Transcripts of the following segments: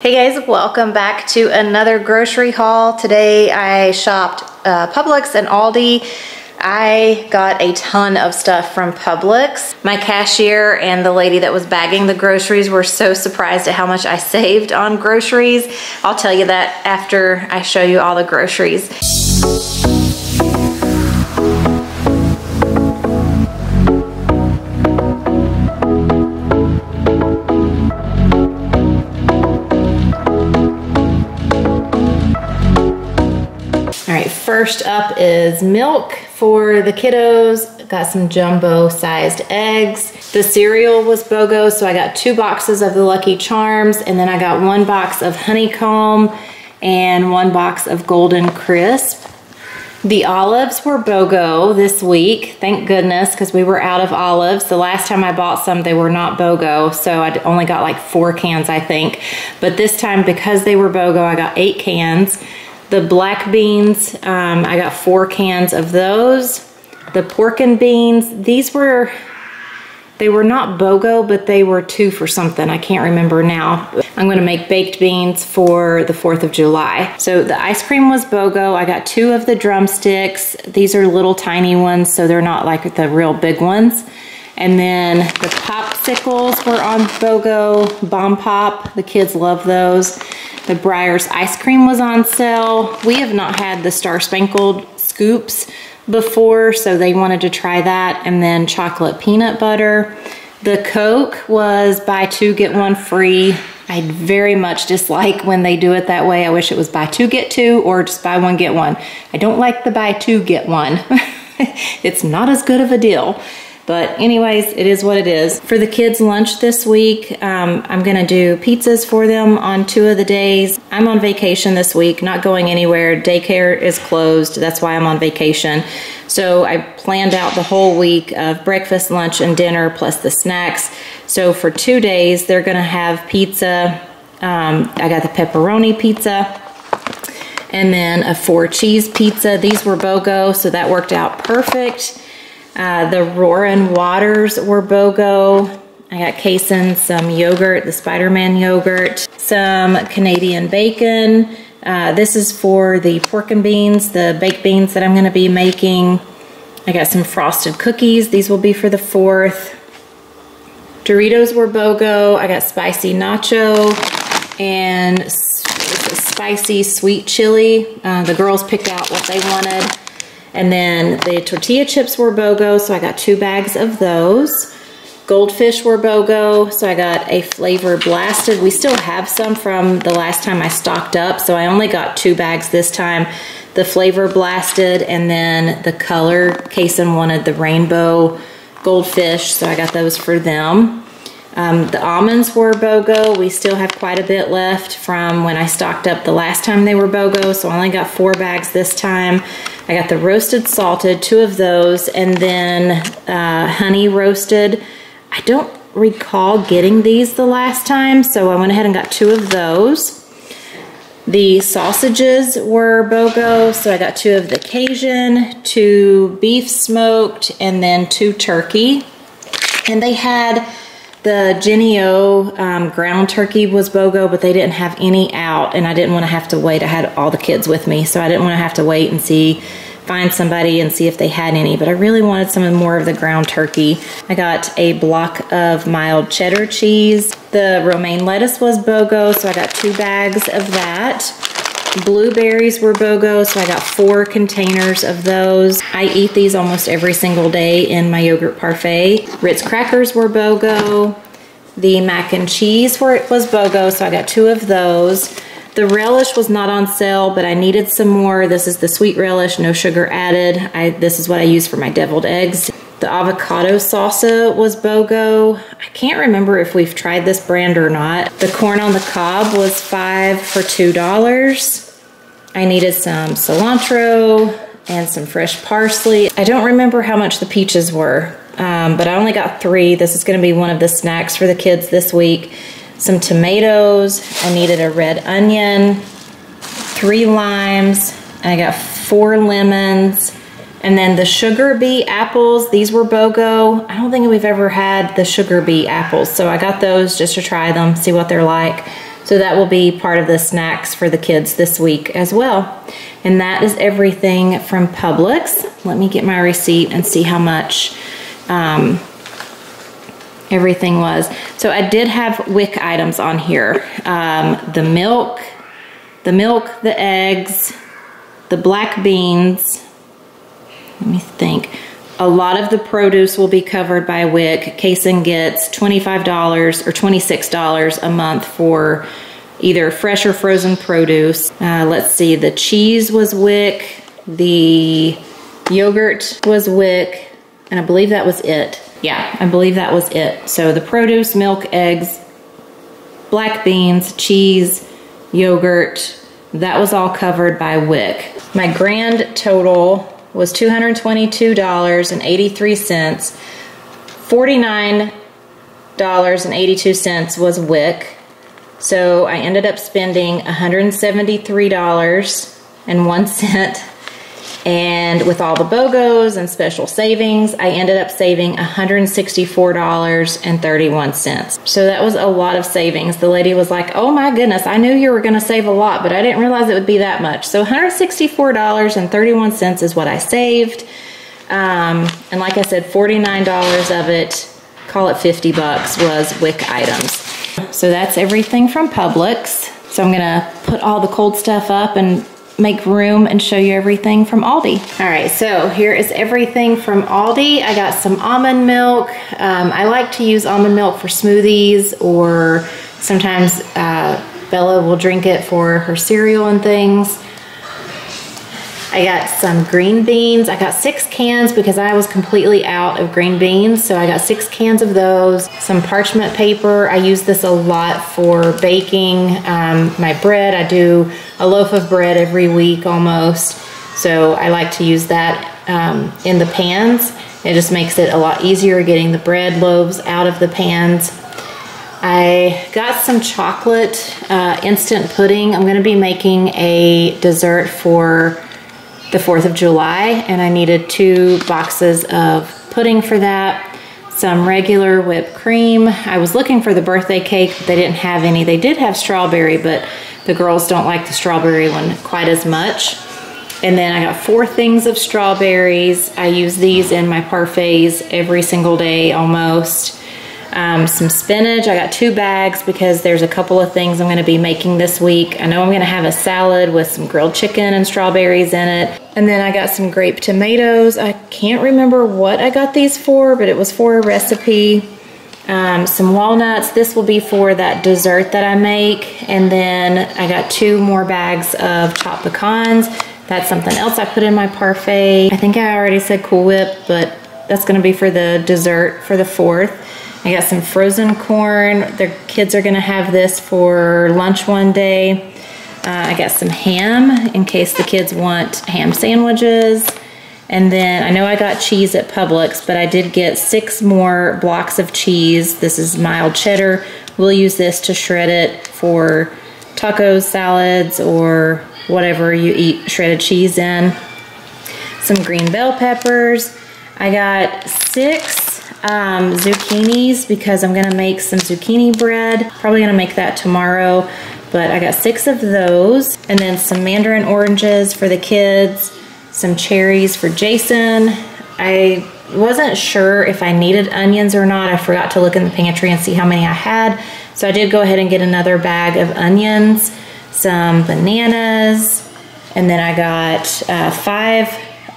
Hey guys, welcome back to another grocery haul. Today I shopped uh, Publix and Aldi. I got a ton of stuff from Publix. My cashier and the lady that was bagging the groceries were so surprised at how much I saved on groceries. I'll tell you that after I show you all the groceries. First up is milk for the kiddos. Got some jumbo sized eggs. The cereal was BOGO, so I got two boxes of the Lucky Charms, and then I got one box of honeycomb and one box of golden crisp. The olives were BOGO this week, thank goodness, because we were out of olives. The last time I bought some, they were not BOGO, so I only got like four cans, I think. But this time, because they were BOGO, I got eight cans. The black beans, um, I got four cans of those. The pork and beans, these were, they were not BOGO, but they were two for something. I can't remember now. I'm gonna make baked beans for the 4th of July. So the ice cream was BOGO. I got two of the drumsticks. These are little tiny ones, so they're not like the real big ones. And then the popsicles were on BOGO, Bomb Pop. The kids love those. The Breyers ice cream was on sale. We have not had the Star Spangled scoops before, so they wanted to try that. And then chocolate peanut butter. The Coke was buy two, get one free. I very much dislike when they do it that way. I wish it was buy two, get two, or just buy one, get one. I don't like the buy two, get one. it's not as good of a deal. But anyways, it is what it is. For the kids' lunch this week, um, I'm gonna do pizzas for them on two of the days. I'm on vacation this week, not going anywhere. Daycare is closed. That's why I'm on vacation. So I planned out the whole week of breakfast, lunch, and dinner, plus the snacks. So for two days, they're gonna have pizza. Um, I got the pepperoni pizza and then a four cheese pizza. These were BOGO, so that worked out perfect. Uh, the Roaring Waters were BOGO. I got casing some yogurt, the Spider-Man yogurt, some Canadian bacon. Uh, this is for the pork and beans, the baked beans that I'm gonna be making. I got some frosted cookies. These will be for the 4th. Doritos were BOGO. I got spicy nacho and spicy sweet chili. Uh, the girls picked out what they wanted. And then the tortilla chips were BOGO, so I got two bags of those. Goldfish were BOGO, so I got a flavor blasted. We still have some from the last time I stocked up, so I only got two bags this time. The flavor blasted and then the color. Kason wanted the rainbow goldfish, so I got those for them. Um, the almonds were BOGO. We still have quite a bit left from when I stocked up the last time they were BOGO, so I only got four bags this time. I got the roasted salted, two of those, and then uh, honey roasted. I don't recall getting these the last time, so I went ahead and got two of those. The sausages were BOGO, so I got two of the Cajun, two beef smoked, and then two turkey. And they had the Jennie-O um, ground turkey was BOGO, but they didn't have any out, and I didn't want to have to wait. I had all the kids with me, so I didn't want to have to wait and see, find somebody and see if they had any, but I really wanted some more of the ground turkey. I got a block of mild cheddar cheese. The romaine lettuce was BOGO, so I got two bags of that. Blueberries were BOGO, so I got four containers of those. I eat these almost every single day in my yogurt parfait. Ritz crackers were BOGO. The mac and cheese were, was BOGO, so I got two of those. The relish was not on sale, but I needed some more. This is the sweet relish, no sugar added. I, this is what I use for my deviled eggs. The avocado salsa was BOGO. I can't remember if we've tried this brand or not. The corn on the cob was five for $2. I needed some cilantro and some fresh parsley. I don't remember how much the peaches were, um, but I only got three. This is gonna be one of the snacks for the kids this week. Some tomatoes, I needed a red onion, three limes, I got four lemons, and then the SugarBee apples, these were BOGO. I don't think we've ever had the SugarBee apples, so I got those just to try them, see what they're like. So that will be part of the snacks for the kids this week as well. And that is everything from Publix. Let me get my receipt and see how much um, everything was. So I did have WIC items on here. Um, the milk, the milk, the eggs, the black beans. Let me think. A lot of the produce will be covered by WIC. Kaysen gets $25 or $26 a month for either fresh or frozen produce. Uh, let's see, the cheese was WIC, the yogurt was WIC, and I believe that was it. Yeah, I believe that was it. So the produce, milk, eggs, black beans, cheese, yogurt, that was all covered by WIC. My grand total was $222.83. $49.82 was WIC. So I ended up spending $173.01 and with all the BOGOs and special savings, I ended up saving $164.31. So that was a lot of savings. The lady was like, oh my goodness, I knew you were going to save a lot, but I didn't realize it would be that much. So $164.31 is what I saved. Um, and like I said, $49 of it, call it 50 bucks, was WIC items. So that's everything from Publix. So I'm gonna put all the cold stuff up and make room and show you everything from Aldi. All right, so here is everything from Aldi. I got some almond milk. Um, I like to use almond milk for smoothies or sometimes uh, Bella will drink it for her cereal and things. I got some green beans. I got six cans because I was completely out of green beans. So I got six cans of those. Some parchment paper. I use this a lot for baking um, my bread. I do a loaf of bread every week almost. So I like to use that um, in the pans. It just makes it a lot easier getting the bread loaves out of the pans. I got some chocolate uh, instant pudding. I'm going to be making a dessert for the 4th of July and I needed two boxes of pudding for that, some regular whipped cream. I was looking for the birthday cake, but they didn't have any. They did have strawberry, but the girls don't like the strawberry one quite as much. And then I got four things of strawberries. I use these in my parfaits every single day almost um, some spinach. I got two bags because there's a couple of things I'm going to be making this week. I know I'm going to have a salad with some grilled chicken and strawberries in it. And then I got some grape tomatoes. I can't remember what I got these for, but it was for a recipe. Um, some walnuts. This will be for that dessert that I make. And then I got two more bags of chopped pecans. That's something else I put in my parfait. I think I already said Cool Whip, but that's gonna be for the dessert for the 4th. I got some frozen corn. Their kids are gonna have this for lunch one day. Uh, I got some ham in case the kids want ham sandwiches. And then I know I got cheese at Publix, but I did get six more blocks of cheese. This is mild cheddar. We'll use this to shred it for tacos, salads, or whatever you eat shredded cheese in. Some green bell peppers. I got six um, zucchinis because I'm gonna make some zucchini bread. Probably gonna make that tomorrow, but I got six of those. And then some mandarin oranges for the kids, some cherries for Jason. I wasn't sure if I needed onions or not. I forgot to look in the pantry and see how many I had. So I did go ahead and get another bag of onions, some bananas, and then I got uh, five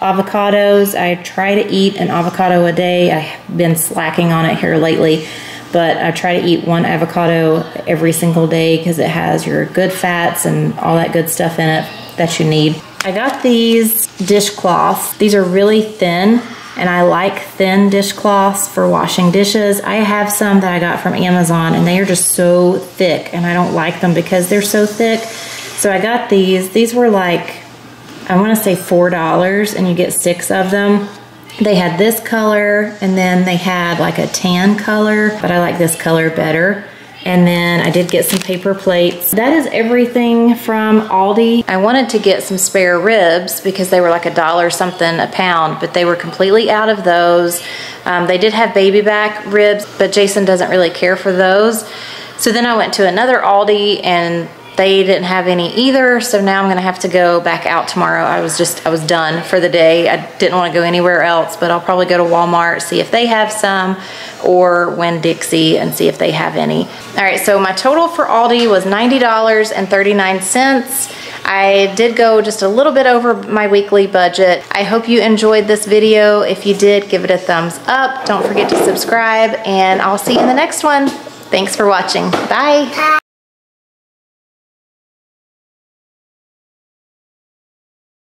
avocados. I try to eat an avocado a day. I've been slacking on it here lately, but I try to eat one avocado every single day because it has your good fats and all that good stuff in it that you need. I got these dishcloths. These are really thin and I like thin dishcloths for washing dishes. I have some that I got from Amazon and they are just so thick and I don't like them because they're so thick. So I got these. These were like I want to say $4 and you get six of them. They had this color and then they had like a tan color, but I like this color better. And then I did get some paper plates. That is everything from Aldi. I wanted to get some spare ribs because they were like a dollar something a pound, but they were completely out of those. Um, they did have baby back ribs, but Jason doesn't really care for those. So then I went to another Aldi and they didn't have any either. So now I'm gonna have to go back out tomorrow. I was just, I was done for the day. I didn't wanna go anywhere else, but I'll probably go to Walmart, see if they have some, or Winn-Dixie and see if they have any. All right, so my total for Aldi was $90.39. I did go just a little bit over my weekly budget. I hope you enjoyed this video. If you did, give it a thumbs up. Don't forget to subscribe and I'll see you in the next one. Thanks for watching. Bye.